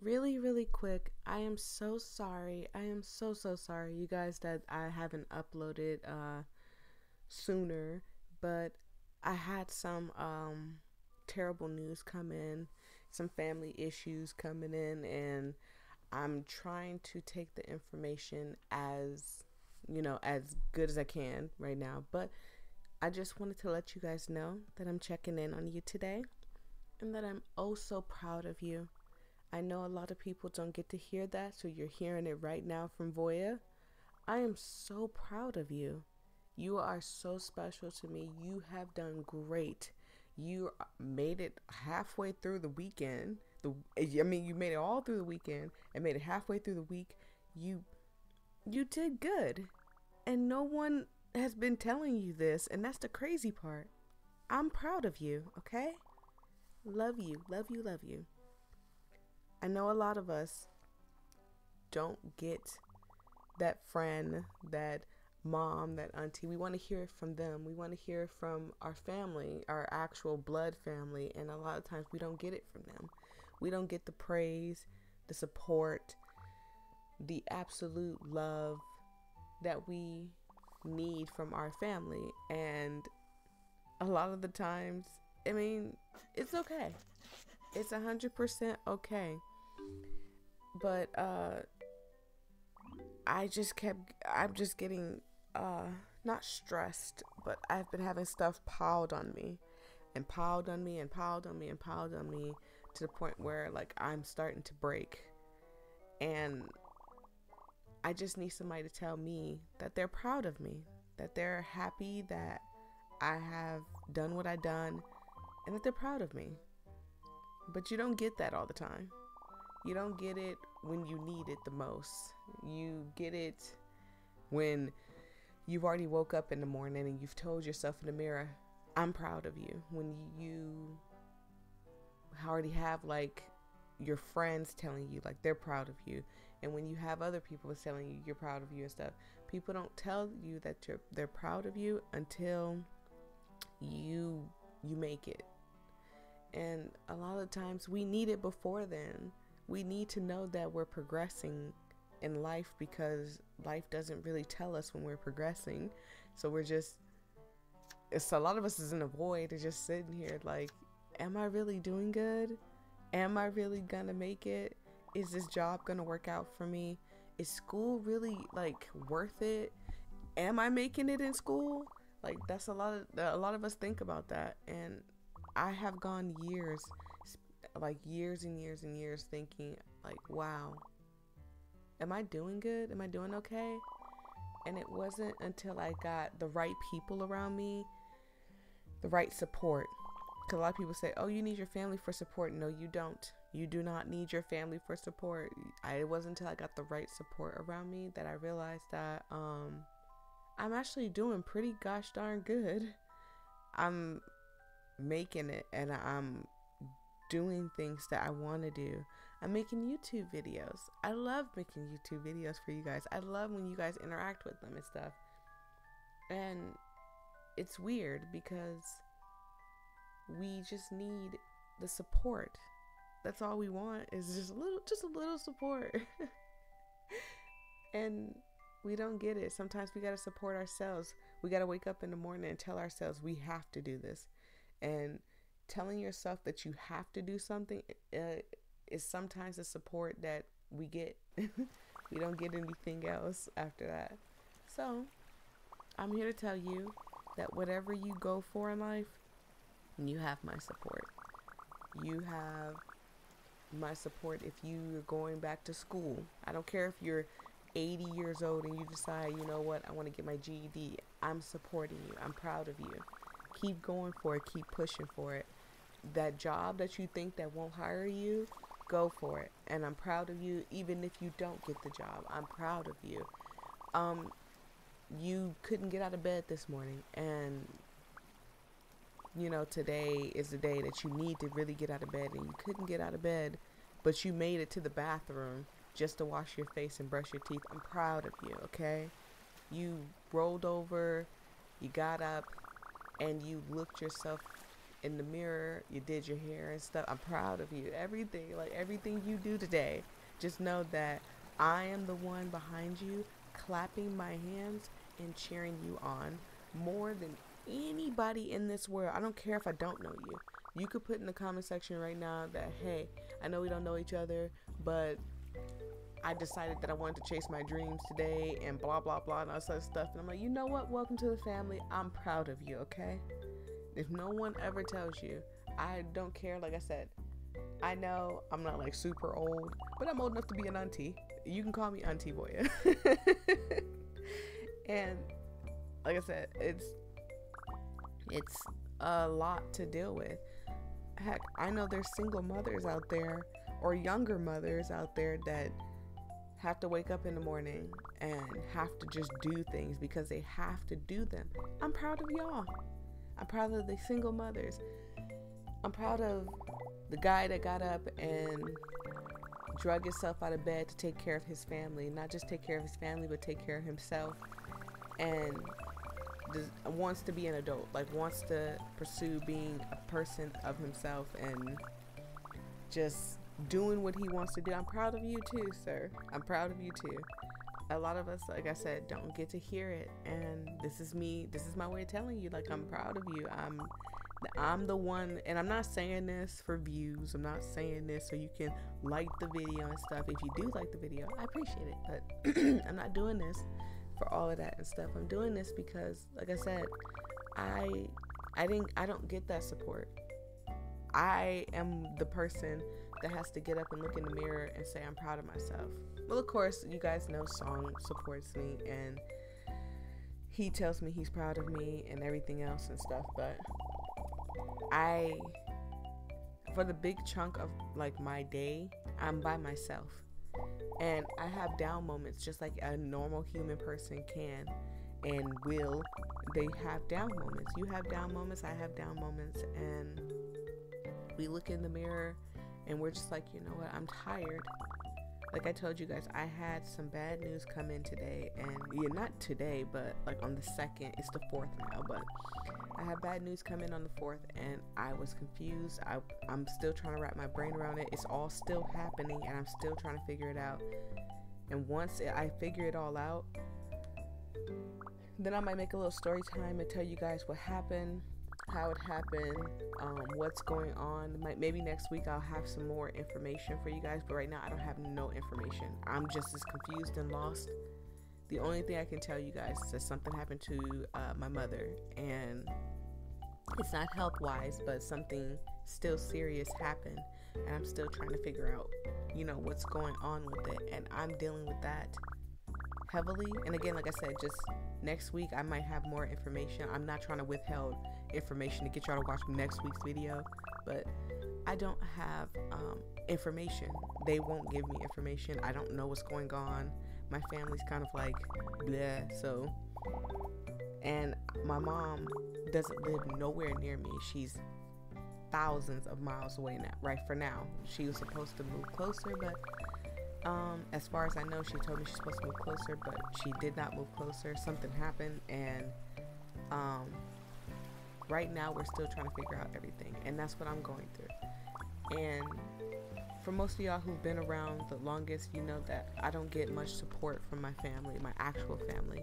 really, really quick, I am so sorry. I am so, so sorry, you guys, that I haven't uploaded uh, sooner, but I had some um, terrible news come in, some family issues coming in, and I'm trying to take the information as you know as good as I can right now. But I just wanted to let you guys know that I'm checking in on you today and that I'm oh so proud of you. I know a lot of people don't get to hear that, so you're hearing it right now from Voyia. I am so proud of you. You are so special to me. You have done great. You made it halfway through the weekend. The I mean, you made it all through the weekend and made it halfway through the week. You you did good. And no one has been telling you this, and that's the crazy part. I'm proud of you, okay? Love you, love you, love you. I know a lot of us don't get that friend, that mom, that auntie. We want to hear it from them. We want to hear it from our family, our actual blood family. And a lot of times we don't get it from them. We don't get the praise, the support, the absolute love that we need from our family. And a lot of the times, I mean, it's okay. It's a hundred percent okay. But uh I just kept I'm just getting uh not stressed, but I've been having stuff piled on me and piled on me and piled on me and piled on me to the point where like I'm starting to break. And I just need somebody to tell me that they're proud of me, that they're happy that I have done what I done and that they're proud of me. But you don't get that all the time. You don't get it when you need it the most. You get it when you've already woke up in the morning and you've told yourself in the mirror, I'm proud of you. When you already have like your friends telling you like they're proud of you and when you have other people telling you you're proud of you and stuff people don't tell you that you're they're proud of you until you you make it and a lot of times we need it before then. We need to know that we're progressing in life because life doesn't really tell us when we're progressing. So we're just, it's a lot of us is in a void of just sitting here like, am I really doing good? Am I really gonna make it? Is this job gonna work out for me? Is school really like worth it? Am I making it in school? Like that's a lot of a lot of us think about that and I have gone years, like years and years and years thinking, like, wow, am I doing good? Am I doing okay? And it wasn't until I got the right people around me, the right support. Because a lot of people say, oh, you need your family for support. No, you don't. You do not need your family for support. I, it wasn't until I got the right support around me that I realized that um, I'm actually doing pretty gosh darn good. I'm making it and I'm doing things that I want to do. I'm making YouTube videos. I love making YouTube videos for you guys. I love when you guys interact with them and stuff. And it's weird because we just need the support. That's all we want is just a little just a little support. and we don't get it. Sometimes we got to support ourselves. We got to wake up in the morning and tell ourselves we have to do this and telling yourself that you have to do something uh, is sometimes the support that we get. we don't get anything else after that. So, I'm here to tell you that whatever you go for in life, you have my support. You have my support if you're going back to school. I don't care if you're 80 years old and you decide, you know what, I want to get my GED. I'm supporting you. I'm proud of you keep going for it, keep pushing for it. That job that you think that won't hire you, go for it. And I'm proud of you even if you don't get the job. I'm proud of you. Um you couldn't get out of bed this morning and you know today is the day that you need to really get out of bed and you couldn't get out of bed but you made it to the bathroom just to wash your face and brush your teeth. I'm proud of you, okay? You rolled over, you got up, and you looked yourself in the mirror, you did your hair and stuff. I'm proud of you. Everything, like everything you do today. Just know that I am the one behind you, clapping my hands and cheering you on more than anybody in this world. I don't care if I don't know you. You could put in the comment section right now that, hey, I know we don't know each other, but I decided that I wanted to chase my dreams today and blah, blah, blah, and all such stuff. And I'm like, you know what? Welcome to the family. I'm proud of you, okay? If no one ever tells you, I don't care. Like I said, I know I'm not like super old, but I'm old enough to be an auntie. You can call me Auntie Voyia. and like I said, it's it's a lot to deal with. Heck, I know there's single mothers out there or younger mothers out there that have to wake up in the morning and have to just do things because they have to do them. I'm proud of y'all. I'm proud of the single mothers. I'm proud of the guy that got up and drug himself out of bed to take care of his family. Not just take care of his family, but take care of himself. And wants to be an adult, like wants to pursue being a person of himself and just doing what he wants to do. I'm proud of you too, sir. I'm proud of you too. A lot of us, like I said, don't get to hear it, and this is me. This is my way of telling you, like I'm proud of you. I'm, I'm the one, and I'm not saying this for views. I'm not saying this so you can like the video and stuff. If you do like the video, I appreciate it, but I'm not doing this for all of that and stuff. I'm doing this because, like I said, I, I didn't, I don't get that support. I am the person that has to get up and look in the mirror and say I'm proud of myself. Well, of course, you guys know Song supports me and he tells me he's proud of me and everything else and stuff, but I for the big chunk of like my day, I'm by myself. And I have down moments just like a normal human person can and will. They have down moments. You have down moments, I have down moments and we look in the mirror and we're just like, you know what, I'm tired. Like I told you guys, I had some bad news come in today, and yeah, not today, but like on the second, it's the fourth now, but I had bad news come in on the fourth, and I was confused. I, I'm still trying to wrap my brain around it. It's all still happening, and I'm still trying to figure it out. And once it, I figure it all out, then I might make a little story time and tell you guys what happened how it happened, um, what's going on. maybe next week I'll have some more information for you guys, but right now I don't have no information. I'm just as confused and lost. The only thing I can tell you guys is that something happened to uh, my mother, and it's not health wise, but something still serious happened, and I'm still trying to figure out, you know, what's going on with it, and I'm dealing with that heavily. And again, like I said, just next week I might have more information. I'm not trying to withhold information to get y'all to watch next week's video, but I don't have um, information. They won't give me information. I don't know what's going on. My family's kind of like bleh. So, and my mom doesn't live nowhere near me. She's thousands of miles away now. Right for now, she was supposed to move closer, but um, as far as I know, she told me she's supposed to move closer, but she did not move closer. Something happened, and um, right now we're still trying to figure out everything, and that's what I'm going through. And for most of y'all who've been around the longest, you know that I don't get much support from my family, my actual family.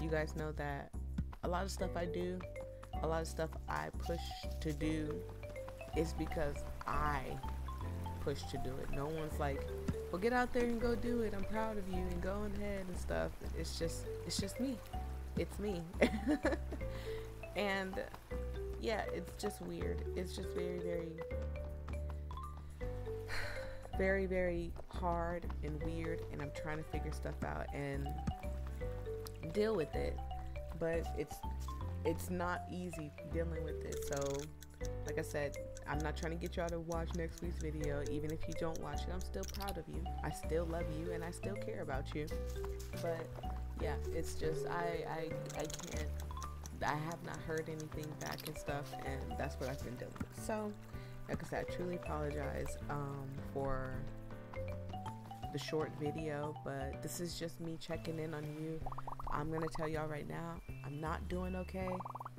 You guys know that a lot of stuff I do, a lot of stuff I push to do, is because I push to do it. No one's like, well, get out there and go do it. I'm proud of you and go ahead and stuff. It's just, it's just me. It's me. and yeah, it's just weird. It's just very, very, very, very hard and weird. And I'm trying to figure stuff out and deal with it. But it's, it's not easy dealing with it. So, like I said, I'm not trying to get y'all to watch next week's video. Even if you don't watch it, I'm still proud of you. I still love you and I still care about you. But yeah, it's just I I I can't I have not heard anything back and stuff, and that's what I've been dealing with. So, like I said, I truly apologize um, for the short video, but this is just me checking in on you. I'm gonna tell y'all right now, I'm not doing okay.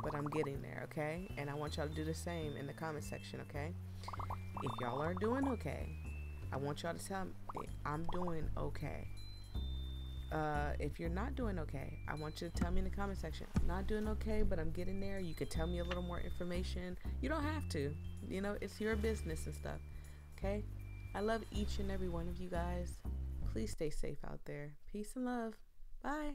but I'm getting there, okay? And I want y'all to do the same in the comment section, okay? If y'all are doing okay, I want y'all to tell me I'm doing okay. Uh, if you're not doing okay, I want you to tell me in the comment section. Not doing okay, but I'm getting there. You could tell me a little more information. You don't have to. You know, it's your business and stuff. Okay? I love each and every one of you guys. Please stay safe out there. Peace and love. Bye.